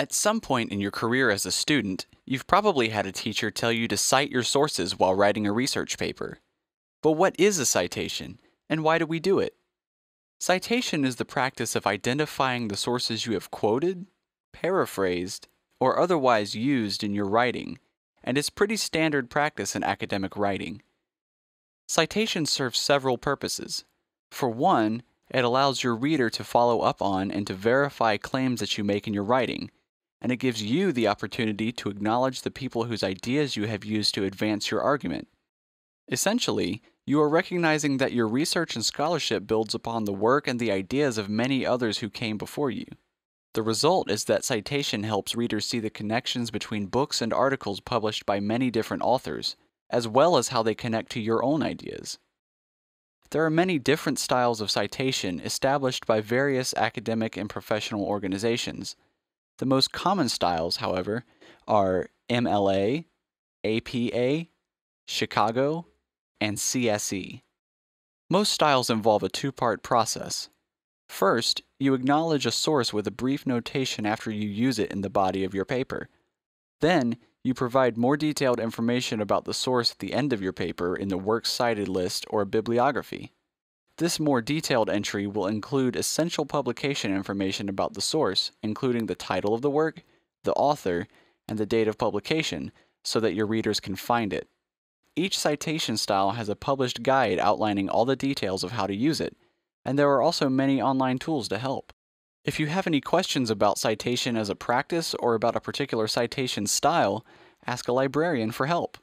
At some point in your career as a student, you've probably had a teacher tell you to cite your sources while writing a research paper. But what is a citation, and why do we do it? Citation is the practice of identifying the sources you have quoted, paraphrased, or otherwise used in your writing, and is pretty standard practice in academic writing. Citation serves several purposes. For one, it allows your reader to follow up on and to verify claims that you make in your writing, and it gives you the opportunity to acknowledge the people whose ideas you have used to advance your argument. Essentially, you are recognizing that your research and scholarship builds upon the work and the ideas of many others who came before you. The result is that citation helps readers see the connections between books and articles published by many different authors, as well as how they connect to your own ideas. There are many different styles of citation established by various academic and professional organizations. The most common styles, however, are MLA, APA, Chicago, and CSE. Most styles involve a two part process. First, you acknowledge a source with a brief notation after you use it in the body of your paper. Then, you provide more detailed information about the source at the end of your paper in the Works Cited list or bibliography. This more detailed entry will include essential publication information about the source, including the title of the work, the author, and the date of publication, so that your readers can find it. Each citation style has a published guide outlining all the details of how to use it, and there are also many online tools to help. If you have any questions about citation as a practice or about a particular citation style, ask a librarian for help.